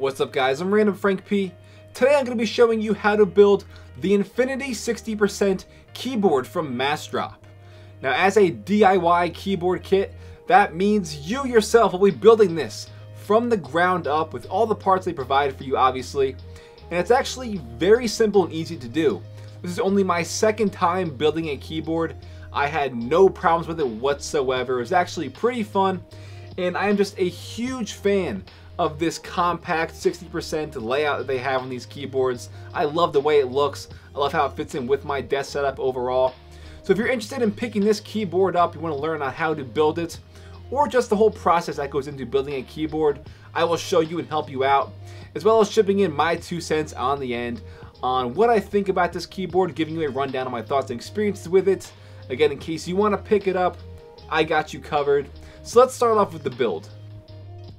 What's up guys, I'm Random Frank P. Today I'm going to be showing you how to build the Infinity 60% keyboard from Massdrop. Now as a DIY keyboard kit, that means you yourself will be building this from the ground up with all the parts they provide for you obviously. And it's actually very simple and easy to do. This is only my second time building a keyboard. I had no problems with it whatsoever. It was actually pretty fun. And I am just a huge fan of this compact 60% layout that they have on these keyboards. I love the way it looks. I love how it fits in with my desk setup overall. So if you're interested in picking this keyboard up, you want to learn on how to build it, or just the whole process that goes into building a keyboard, I will show you and help you out, as well as shipping in my two cents on the end on what I think about this keyboard, giving you a rundown on my thoughts and experiences with it. Again, in case you want to pick it up, I got you covered. So let's start off with the build.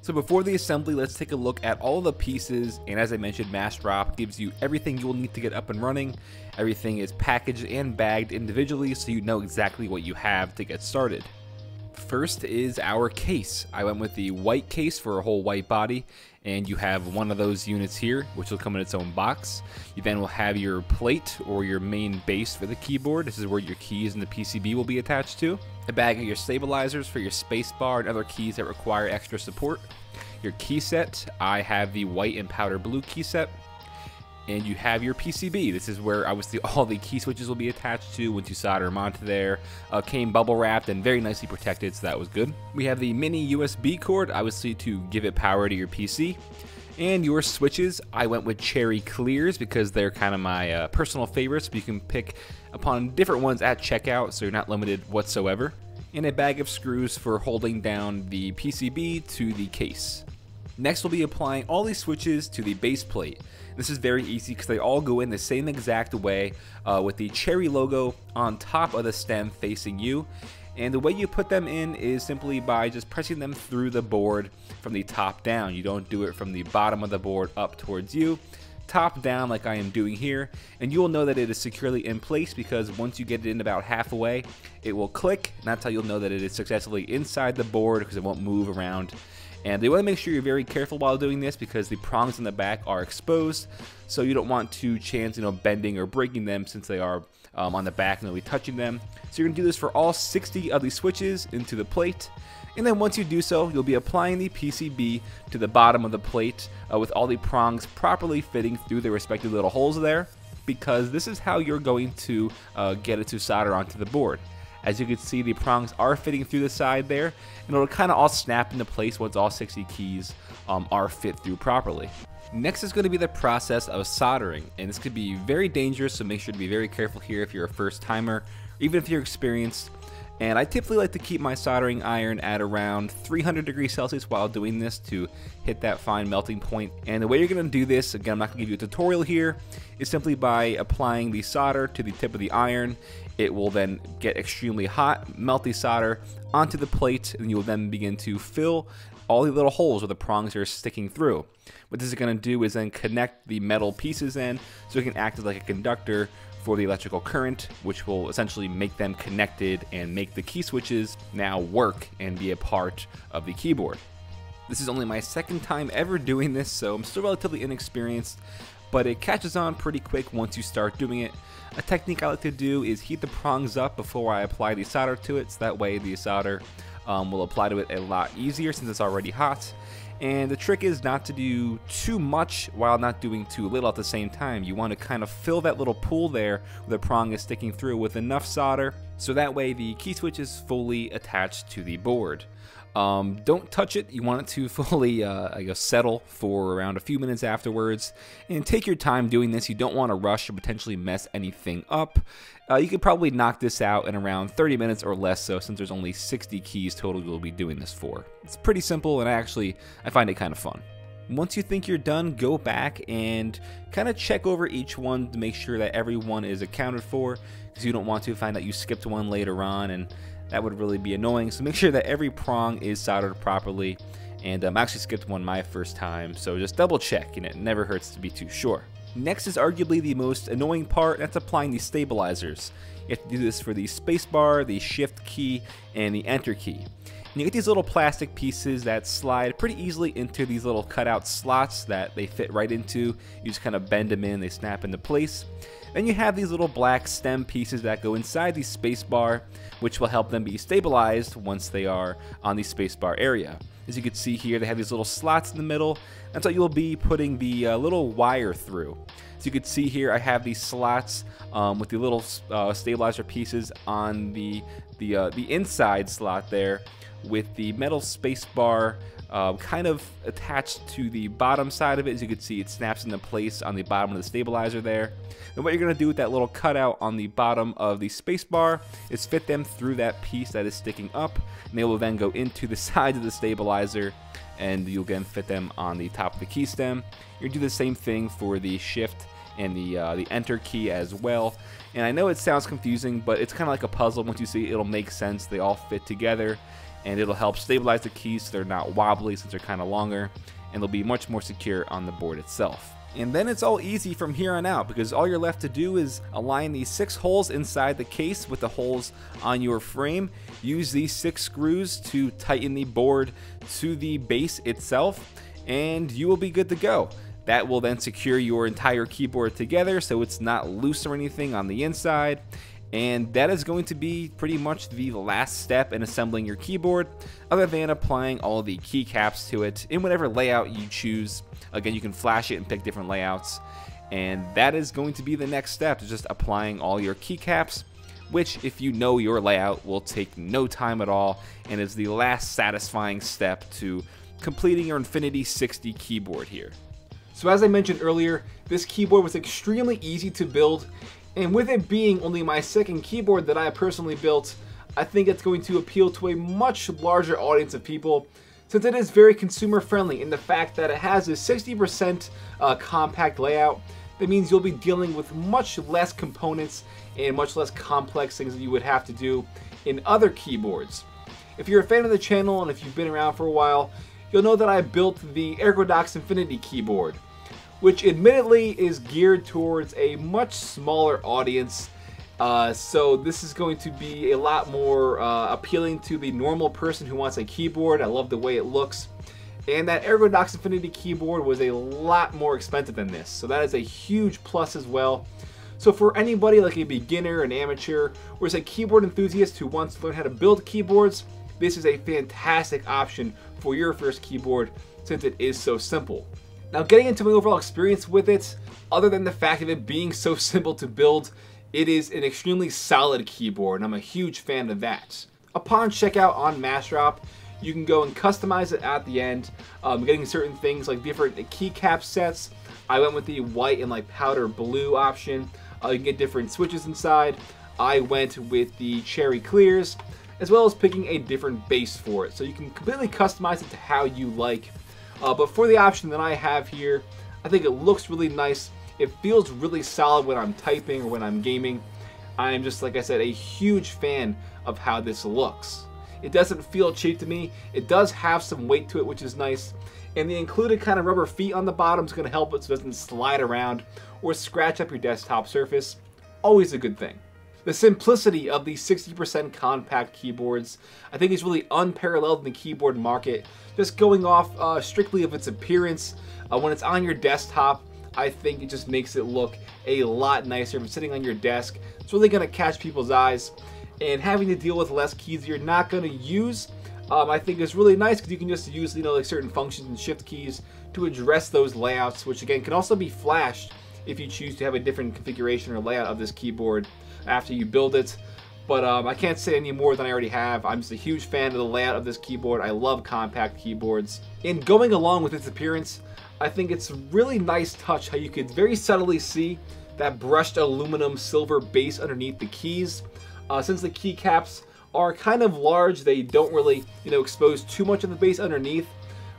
So before the assembly, let's take a look at all the pieces, and as I mentioned, Massdrop gives you everything you will need to get up and running. Everything is packaged and bagged individually so you know exactly what you have to get started. First is our case. I went with the white case for a whole white body, and you have one of those units here, which will come in its own box. You then will have your plate or your main base for the keyboard. This is where your keys and the PCB will be attached to. A bag of your stabilizers for your spacebar and other keys that require extra support. Your key set, I have the white and powder blue key set and you have your PCB. This is where obviously all the key switches will be attached to once you solder them onto there. Uh, came bubble wrapped and very nicely protected, so that was good. We have the mini USB cord, obviously to give it power to your PC. And your switches, I went with Cherry Clears because they're kind of my uh, personal favorites, but you can pick upon different ones at checkout, so you're not limited whatsoever. And a bag of screws for holding down the PCB to the case. Next we'll be applying all these switches to the base plate. This is very easy because they all go in the same exact way uh, with the cherry logo on top of the stem facing you. And the way you put them in is simply by just pressing them through the board from the top down. You don't do it from the bottom of the board up towards you top down like I am doing here and you will know that it is securely in place because once you get it in about halfway it will click and that's how you'll know that it is successfully inside the board because it won't move around and you want to make sure you're very careful while doing this because the prongs in the back are exposed. So you don't want to chance, you know, bending or breaking them since they are um, on the back and you'll be touching them. So you're going to do this for all 60 of these switches into the plate. And then once you do so, you'll be applying the PCB to the bottom of the plate uh, with all the prongs properly fitting through their respective little holes there because this is how you're going to uh, get it to solder onto the board. As you can see, the prongs are fitting through the side there, and it'll kind of all snap into place once all 60 keys um, are fit through properly. Next is going to be the process of soldering, and this could be very dangerous, so make sure to be very careful here if you're a first timer, even if you're experienced. And I typically like to keep my soldering iron at around 300 degrees Celsius while doing this to hit that fine melting point. And the way you're going to do this, again, I'm not going to give you a tutorial here, is simply by applying the solder to the tip of the iron. It will then get extremely hot, melt the solder onto the plate, and you will then begin to fill all the little holes where the prongs are sticking through. What this is going to do is then connect the metal pieces in so it can act as like a conductor for the electrical current, which will essentially make them connected and make the key switches now work and be a part of the keyboard. This is only my second time ever doing this, so I'm still relatively inexperienced, but it catches on pretty quick once you start doing it. A technique I like to do is heat the prongs up before I apply the solder to it, so that way the solder um, will apply to it a lot easier since it's already hot. And the trick is not to do too much while not doing too little at the same time. You want to kind of fill that little pool there where the prong is sticking through with enough solder so that way the key switch is fully attached to the board. Um, don't touch it. You want it to fully, uh, I guess, settle for around a few minutes afterwards. And take your time doing this. You don't want to rush or potentially mess anything up. Uh, you could probably knock this out in around 30 minutes or less so since there's only 60 keys total you'll be doing this for. It's pretty simple and I actually, I find it kind of fun. Once you think you're done, go back and kind of check over each one to make sure that everyone is accounted for because you don't want to find out you skipped one later on and that would really be annoying. So make sure that every prong is soldered properly. And um, I actually skipped one my first time, so just double check, and it never hurts to be too sure. Next is arguably the most annoying part, that's applying the stabilizers. You have to do this for the spacebar, the shift key, and the enter key. And you get these little plastic pieces that slide pretty easily into these little cutout slots that they fit right into. You just kind of bend them in, they snap into place. Then you have these little black stem pieces that go inside the spacebar, which will help them be stabilized once they are on the spacebar area. As you can see here, they have these little slots in the middle. That's what you'll be putting the uh, little wire through. As you can see here, I have these slots um, with the little uh, stabilizer pieces on the the uh, the inside slot there, with the metal spacebar uh, kind of attached to the bottom side of it. As you can see, it snaps into place on the bottom of the stabilizer there. And what you're going to do with that little cutout on the bottom of the spacebar is fit them through that piece that is sticking up, and they will then go into the sides of the stabilizer, and you'll again fit them on the top of the key stem. You're going to do the same thing for the shift and the uh, the enter key as well. And I know it sounds confusing, but it's kind of like a puzzle. Once you see it, it'll make sense. They all fit together and it'll help stabilize the keys so they're not wobbly since they're kind of longer and they'll be much more secure on the board itself. And then it's all easy from here on out because all you're left to do is align these six holes inside the case with the holes on your frame. Use these six screws to tighten the board to the base itself and you will be good to go. That will then secure your entire keyboard together so it's not loose or anything on the inside and that is going to be pretty much the last step in assembling your keyboard, other than applying all the keycaps to it in whatever layout you choose. Again, you can flash it and pick different layouts. And that is going to be the next step, is just applying all your keycaps, which if you know your layout will take no time at all, and is the last satisfying step to completing your Infinity 60 keyboard here. So as I mentioned earlier, this keyboard was extremely easy to build and with it being only my second keyboard that I personally built, I think it's going to appeal to a much larger audience of people since it is very consumer friendly in the fact that it has a 60% uh, compact layout. That means you'll be dealing with much less components and much less complex things that you would have to do in other keyboards. If you're a fan of the channel and if you've been around for a while, you'll know that I built the Ergodox Infinity keyboard which admittedly is geared towards a much smaller audience. Uh, so this is going to be a lot more uh, appealing to the normal person who wants a keyboard. I love the way it looks. And that Ergodox Infinity keyboard was a lot more expensive than this. So that is a huge plus as well. So for anybody like a beginner, an amateur, or as a keyboard enthusiast who wants to learn how to build keyboards, this is a fantastic option for your first keyboard since it is so simple. Now getting into my overall experience with it, other than the fact of it being so simple to build, it is an extremely solid keyboard and I'm a huge fan of that. Upon checkout on Massdrop, you can go and customize it at the end, um, getting certain things like different keycap sets. I went with the white and like powder blue option. Uh, you can get different switches inside. I went with the cherry clears, as well as picking a different base for it. So you can completely customize it to how you like uh, but for the option that I have here, I think it looks really nice. It feels really solid when I'm typing or when I'm gaming. I'm just, like I said, a huge fan of how this looks. It doesn't feel cheap to me. It does have some weight to it, which is nice. And the included kind of rubber feet on the bottom is going to help it so it doesn't slide around or scratch up your desktop surface. Always a good thing. The simplicity of these 60% compact keyboards I think is really unparalleled in the keyboard market. Just going off uh, strictly of its appearance, uh, when it's on your desktop, I think it just makes it look a lot nicer. If it's sitting on your desk, it's really going to catch people's eyes. And having to deal with less keys you're not going to use, um, I think is really nice because you can just use you know like certain functions and shift keys to address those layouts, which again can also be flashed if you choose to have a different configuration or layout of this keyboard after you build it. But um, I can't say any more than I already have. I'm just a huge fan of the layout of this keyboard. I love compact keyboards. And going along with its appearance, I think it's really nice touch how you could very subtly see that brushed aluminum silver base underneath the keys. Uh, since the keycaps are kind of large, they don't really, you know, expose too much of the base underneath,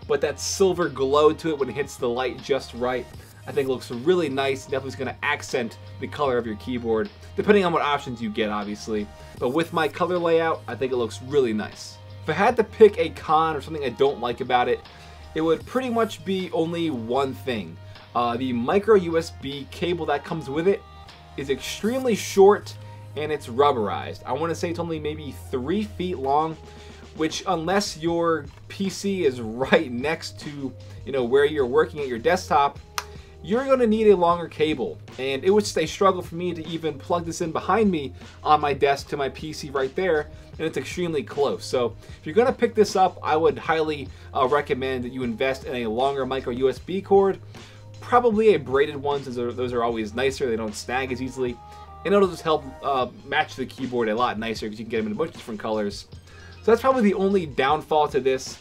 but that silver glow to it when it hits the light just right. I think it looks really nice. Definitely is going to accent the color of your keyboard, depending on what options you get, obviously. But with my color layout, I think it looks really nice. If I had to pick a con or something I don't like about it, it would pretty much be only one thing. Uh, the micro USB cable that comes with it is extremely short and it's rubberized. I want to say it's only maybe three feet long, which unless your PC is right next to, you know, where you're working at your desktop, you're going to need a longer cable. And it was a struggle for me to even plug this in behind me on my desk to my PC right there, and it's extremely close. So if you're going to pick this up, I would highly uh, recommend that you invest in a longer micro USB cord, probably a braided one since those are always nicer, they don't snag as easily, and it'll just help uh, match the keyboard a lot nicer because you can get them in a bunch of different colors. So that's probably the only downfall to this.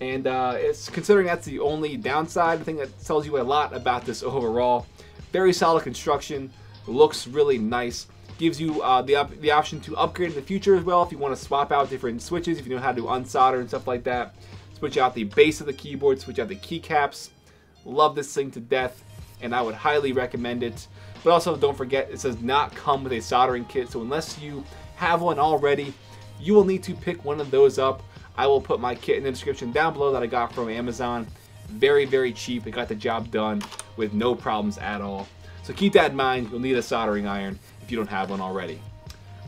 And uh, it's considering that's the only downside, I think that tells you a lot about this overall. Very solid construction, looks really nice. Gives you uh, the, op the option to upgrade in the future as well if you want to swap out different switches, if you know how to unsolder and stuff like that. Switch out the base of the keyboard, switch out the keycaps. Love this thing to death, and I would highly recommend it. But also, don't forget, it does not come with a soldering kit, so unless you have one already, you will need to pick one of those up I will put my kit in the description down below that I got from Amazon. Very, very cheap. It got the job done with no problems at all. So keep that in mind. You'll need a soldering iron if you don't have one already.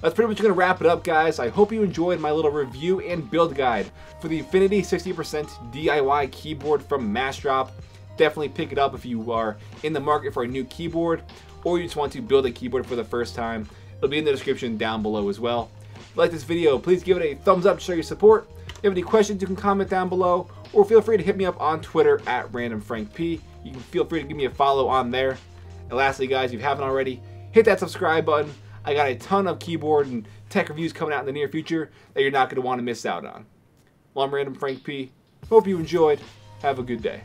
That's pretty much going to wrap it up, guys. I hope you enjoyed my little review and build guide for the Infinity 60% DIY keyboard from Massdrop. Definitely pick it up if you are in the market for a new keyboard or you just want to build a keyboard for the first time. It'll be in the description down below as well. You like this video, please give it a thumbs up to show your support If you have any questions, you can comment down below, or feel free to hit me up on Twitter at randomfrankp. You can feel free to give me a follow on there. And lastly, guys, if you haven't already, hit that subscribe button. I got a ton of keyboard and tech reviews coming out in the near future that you're not going to want to miss out on. Well, I'm Random Frank P. Hope you enjoyed. Have a good day.